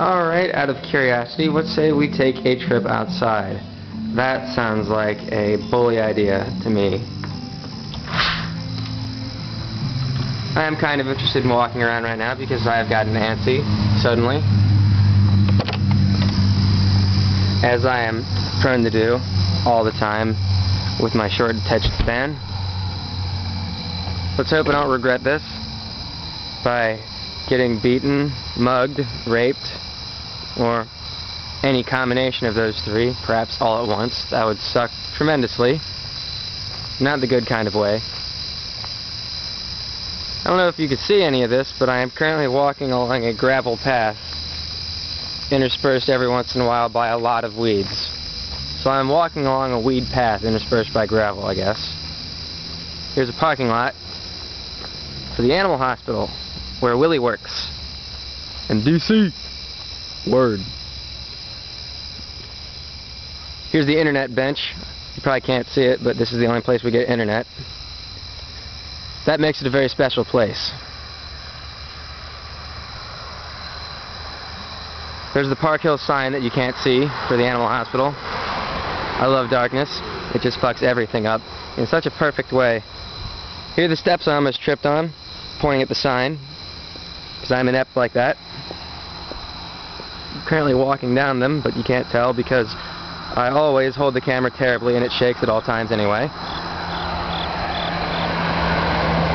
Alright, out of curiosity, let's say we take a trip outside. That sounds like a bully idea to me. I am kind of interested in walking around right now because I have gotten antsy, suddenly. As I am prone to do all the time with my short attention span. Let's hope I don't regret this by getting beaten, mugged, raped, or any combination of those three, perhaps all at once. That would suck tremendously. Not the good kind of way. I don't know if you can see any of this, but I am currently walking along a gravel path, interspersed every once in a while by a lot of weeds. So I'm walking along a weed path interspersed by gravel, I guess. Here's a parking lot for the animal hospital, where Willy works. In DC. Word. Here's the internet bench. You probably can't see it, but this is the only place we get internet. That makes it a very special place. There's the Park Hill sign that you can't see for the animal hospital. I love darkness. It just fucks everything up in such a perfect way. Here are the steps I almost tripped on, pointing at the sign, because I'm inept like that currently walking down them, but you can't tell because I always hold the camera terribly and it shakes at all times anyway.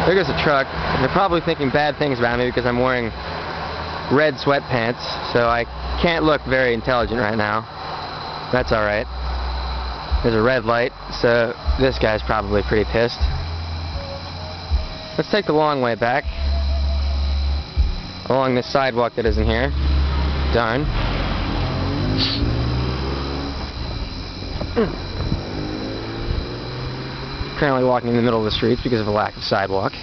There goes a truck. They're probably thinking bad things about me because I'm wearing red sweatpants, so I can't look very intelligent right now. That's alright. There's a red light, so this guy's probably pretty pissed. Let's take the long way back along this sidewalk that isn't here. Darn. Currently walking in the middle of the streets because of a lack of sidewalk.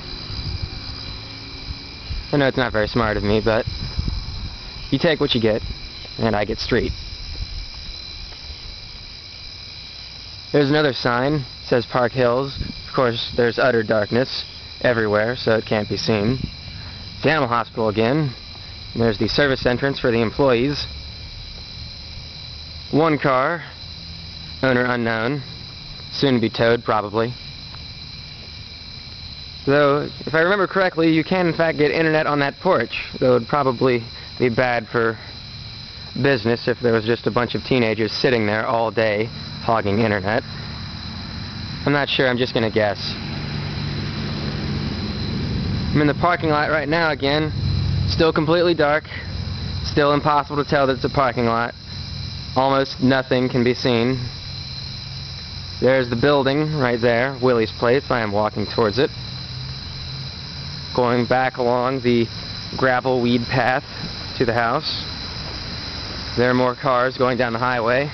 I know it's not very smart of me, but you take what you get, and I get street. There's another sign, says Park Hills. Of course, there's utter darkness everywhere, so it can't be seen. The animal hospital again, and there's the service entrance for the employees. One car, owner unknown, soon to be towed probably. Though, if I remember correctly, you can in fact get internet on that porch, though it would probably be bad for business if there was just a bunch of teenagers sitting there all day hogging internet. I'm not sure, I'm just going to guess. I'm in the parking lot right now again, Still completely dark. Still impossible to tell that it's a parking lot. Almost nothing can be seen. There's the building right there, Willy's Place. I am walking towards it. Going back along the gravel weed path to the house. There are more cars going down the highway.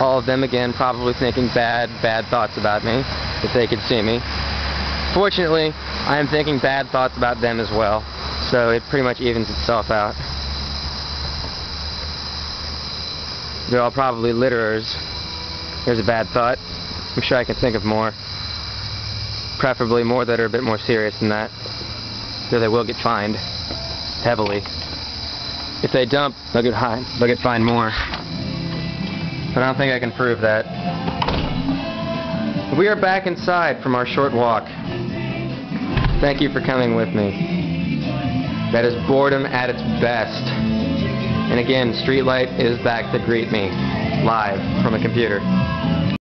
All of them, again, probably thinking bad, bad thoughts about me, if they could see me. Fortunately, I am thinking bad thoughts about them as well. So it pretty much evens itself out. They're all probably litterers. Here's a bad thought. I'm sure I can think of more. Preferably more that are a bit more serious than that. Though they will get fined. Heavily. If they dump, they'll get, high, they'll get fined more. But I don't think I can prove that. We are back inside from our short walk. Thank you for coming with me. That is boredom at its best. And again, Streetlight is back to greet me, live from a computer.